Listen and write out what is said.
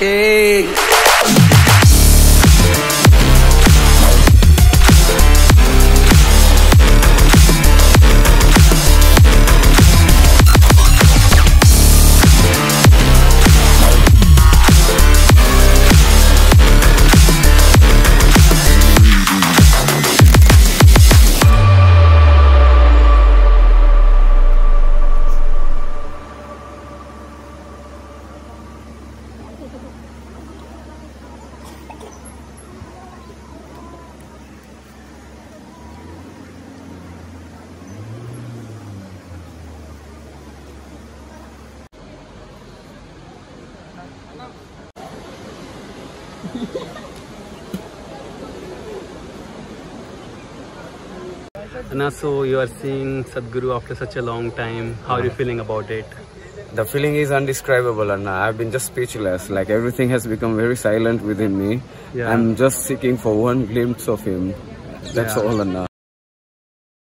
chase. Anna, so you are seeing Sadhguru after such a long time. How are you feeling about it? The feeling is indescribable, and I've been just speechless. Like everything has become very silent within me. Yeah. I'm just seeking for one glimpse of him. That's Yeah. all, Anna.